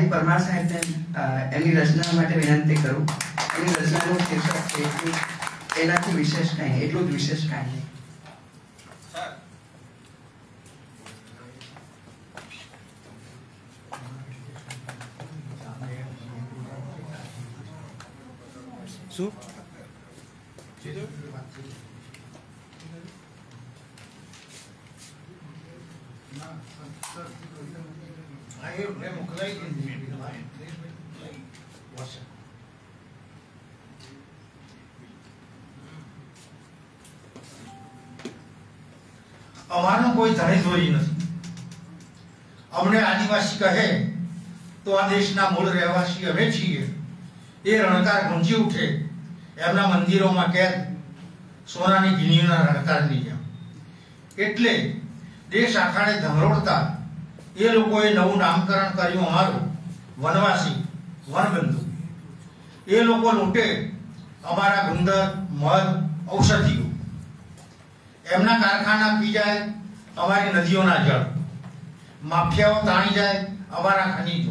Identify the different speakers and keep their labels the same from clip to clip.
Speaker 1: સાહિબ પરમાર સાહેબને એમની રચના માટે વિનંતી કરું. એની રચનાનું શીર્ષક છે એનાથી વિશેષ કાંઈ, એટલું જ વિશેષ કાંઈ નહીં.
Speaker 2: શું?
Speaker 3: અમારો કોઈ ધણીધોરી નથી. અમને આદિવાસી કહે, તો આ દેશના મૂળ રહેવાસી અમે છીએ. એ રણકાર ગુંજી ઉઠે. એમના મંદિરોમાં કેદ, સોનાની ગીનીઓના રણકારની જેમ એટલે દેશ આખાને ધમરોડતા એ લોકોએ નવું નામકરણ કર્યું અમારું, વનવાસી, વનબંધુ. એ લોકો લૂંટે, અમારા ગુંદર, મધ, ઔષધિઓ. એમના કારખાના પી જાય, અમારી નદીઓના જળ. માફિયાઓ તાણી જાય, અમારા ખનીજો.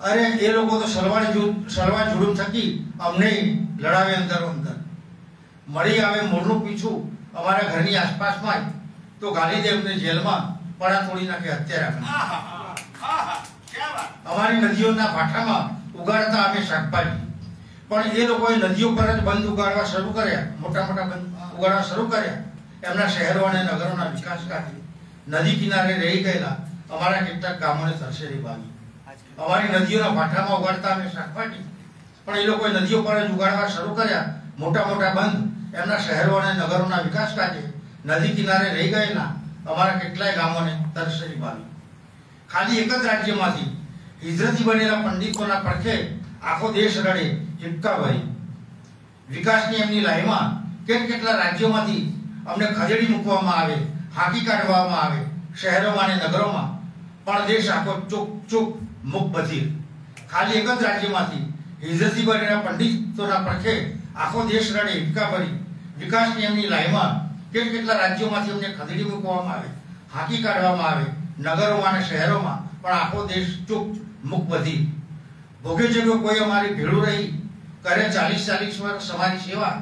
Speaker 3: અરે એ લોકો તો સલવાર સલવાળ જુડુમ થકી અમને લડાવે અંદર અંદર. મળી આવે મોરનું પીછું અમારા ઘરની આસપાસમાં તો ગાંધીદેવને જેલમાં પડા તોડી નાખે હત્યા રાખે અમારી નદીઓના ભાઠામાં ઉગાડતા અમે શાકભાજી. પણ એ લોકોએ નદીઓ પર જ બંધ ઉગાડવા શરૂ કર્યા. મોટા મોટા બંધ ઉગાડવા શરૂ કર્યા. એમના શહેરો અને નગરોના વિકાસ કાઢી નદી કિનારે રહી ગયેલા અમારા કેટલાક ગામોને તરસેરી ભાગી અમારી નદીઓના ભાઠામાં ઉગાડતા અમે શાકભાજી. પણ એ લોકોએ નદીઓ પર જ ઉગાડવા શરૂ કર્યા. મોટા મોટા બંધ એમના શહેરો અને નગરોના વિકાસ કાજે નદી કિનારે રહી ગયેલા અમારા કેટલાય ગામોને તરસેરી ભાગી ખાલી એક જ રાજ્યમાંથી હિજરતી બનેલા પંડિતોના પડખે આખો દેશ રડે એકતા ભરી. વિકાસની એમની લાઈમાં કેટ કેટલા રાજ્યોમાંથી અમને ખદેડી મૂકવામાં આવે, હાંકી કાઢવામાં આવે, શહેરોમાં અને નગરોમાં? પણ દેશ આખો ચૂક ચૂક મુખ બધી ખાલી એક જ રાજ્યમાંથી હિજરતી બનેલા પંડિતોના પડખે આખો દેશ રડે હિપકા ભરી. વિકાસની એમની લાઈમાં કેટ કેટલા રાજ્યોમાંથી અમને ખદેડી મૂકવામાં આવે, હાંકી કાઢવામાં આવે, નગરોમાં અને શહેરોમાં, પણ આખો દેશ ચૂપ મુક બધી. ભોગે જગ્યો કોઈ અમારી ભેળું રહી, કરે ચાલીસ ચાલીસ વર્ષ અમારી સેવા,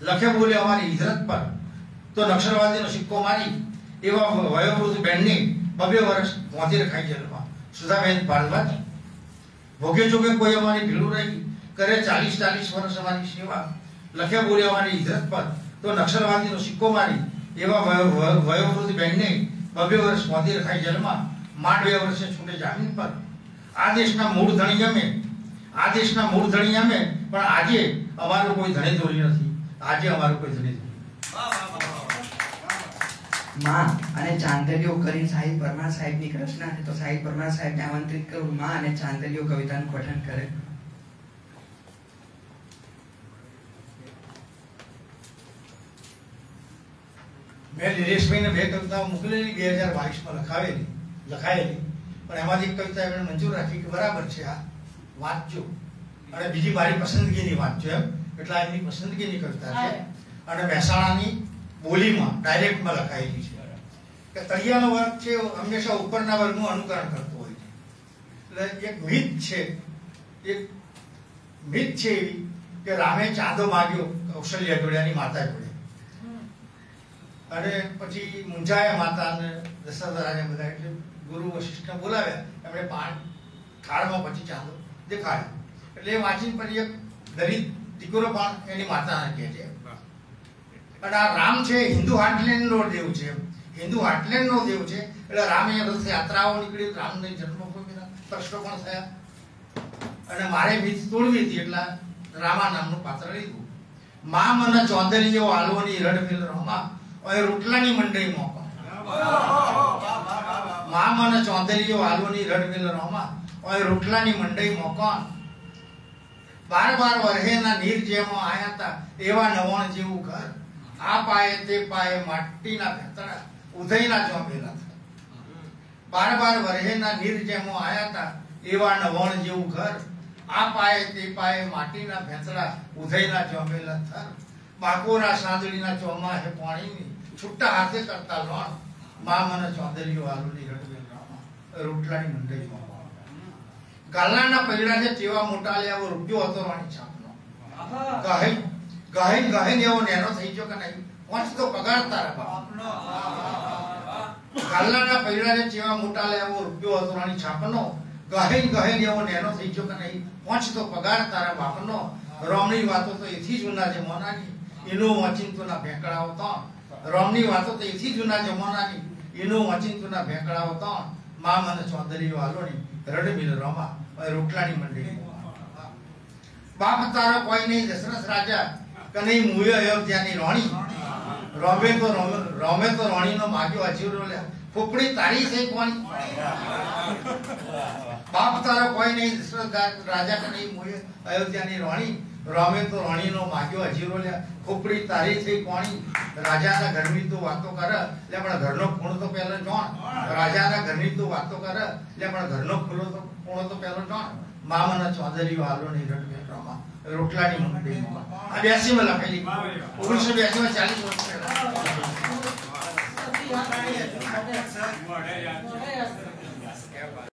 Speaker 3: લખે બોલે અમારી હિજરત પર, તો નક્સલવાદીનો સિક્કો મારી, એવા વયોવૃદ્ધ બહેનને બબે વર્ષ પહોંચી રખાઈ જેલમાં સુધાબેન ભારદ્વાજ ભોગે જોગે કોઈ અમારી ભીડું રહી, કરે ચાલીસ ચાલીસ વર્ષ અમારી સેવા, લખે બોલે અમારી હિજરત પર તો નક્ષલવાદીનો સિક્કો મારી એવા વયો- વયો- વયોવૃદ્ધ બેનને બબે વર્ષ મોદી રખાઈ જેલમાં માંડ બે વર્ષે છૂટે જામીન પર. આ દેશના મૂળ ધણી અમે. આ દેશના મૂળ ધણી અમે. પણ આજે અમારું કોઈ ધણી ધોરી નથી. આજે અમારું કોઈ ધણી ધોરી
Speaker 1: માં અને ચાંદલીઓ કરી સાહિબ પરમાર સાહેબની રચના છે, તો સાહિબ પરમાર સાહેબને આમંત્રિત કરું. માં અને ચાંદલીઓ કવિતાનું પઠન કરે.
Speaker 3: મેં દિનેશભાઈને બે કવિતાઓ મોકલેલી બે હજાર બાવીસમાં લખાવેલી લખાયેલી. પણ એમાંથી એક કવિતા એમણે મંજૂર રાખી કે બરાબર છે આ વાંચજો. અને બીજી મારી પસંદગીની વાંચજો એમ. એટલે આ એમની પસંદગીની કવિતા છે. અને મહેસાણાની બોલીમાં ડાયરેક્ટમાં લખાયેલી છે. કે તળિયાનો વર્ગ છે હંમેશા ઉપરના વર્ગનું અનુકરણ કરતો હોય છે. એટલે એક મિથ છે એક મિથ છે એવી કે રામે ચાંદો માગ્યો કૌશલ્ય જોડ્યાની માતા જોડે. અને પછી મુંજાયા માતા અને દશરથ બધા એટલે ગુરુ વશિષ્ઠને બોલાવ્યા. એમણે પાન થાળમાં પછી ચાંદો દેખાડ્યો. એટલે એ વાંચીને પછી એક દલિત દીકરો પણ એની માતાને કહે છે. અને આ રામ છે હિન્દુ હાર્ટલેન્ડ નો દેવ છે હિન્દુ હાર્ટલેન્ડ નો દેવ છે. એટલે રામે રથયાત્રાઓ નીકળી રામની જન્મભૂમિ પ્રશ્નો પણ થયા. અને મારે ભીત તોડવી હતી એટલે રામા નામનું પાત્ર લીધું. મા મને ચોંદલીઓ આલવાની રડ મિલ રમા રોટલાની મંડળી મોકો મને ચોંદલીઓ આલવાની રડ મિલ રમા ઓય રોટલાની મંડળી મોકોન બાર બાર વરહેના નીર જેમો આયા તા એવા નવણ જેવું ઘર. આ પાયે તે પાયે માટીના ભેતરા, ઉધઈના ચોંબેલા બાર બાર વરહેના નીર જેમો આયા તા એવા નવણ જેવું ઘર. આ પાયે તે પાયે માટીના ભેંસડા ઉધઈના ચોંબેલા થર બાકોરા સાંદળીના ચોમા હે પાણીની છુટ્ટા હાથે કરતા લોનમાં મને ચોંદલીઓ આલુની રડવેલ રોટલાની મંડળી ગાલનાના પૈડા છે તેવા મોટા લે આવો રૂપિયો હતો રાણી છાપનો. ગહે ગહે ગહે ને એવો નેનો થઈ ગયો કે નહીં? વંશ તો પગાર તારા બાપનો. ગાલનાના પૈડા છે તેવા મોટા લે આવો રૂપિયો હતો રાણી છાપનો. ગહે ગહે ને એવો નેનો થઈ ગયો કે નહીં? પંચ તો પગાર તારા બાપનો. રોમણી વાતો તો એથી જ જૂના જમાનાની એનું વચિંતુના ભેંકડાઓ તો રોમની વાતો તો એથી જૂના જમાનાની. એનું વચિંતુના ભેંકડાઓ તો મા મને ચોદરીઓ આલોની રડમીલ રોમા રોટલાની મંડળી. બાપ તારો કોઈ નહીં, દશરથ રાજા, કને મુયો અયોધ્યાની રાણી. રોમે તો રોમે- તો રાણીનો માગ્યો અજીરો લે ફૂફડી તારી છે કોની? બાપ તારો કોઈ નહીં, દશરથ રાજા, કને મુયો અયોધ્યાની રાણી. રોમે તો રાણીનો માગ્યો અજીરો લે ખોપડી તારી થઈ કોણી? રાજાના ઘરની તું વાતો કર. લે પણ ઘરનો ખૂણો તો પહેલો જોણ. રાજાના ઘરની તું વાતો કર. લે પણ ઘરનો ખૂણો તો ખૂણો તો પહેલો જોણ. મામાના ચૌધરી વાલો ની રટવેટોમાં રોટલાની મંડળીમાં આ બ્યાસી માં લખેલી ઓગણીસો બ્યાસી માં ચાલીસ વર્ષ પહેલા.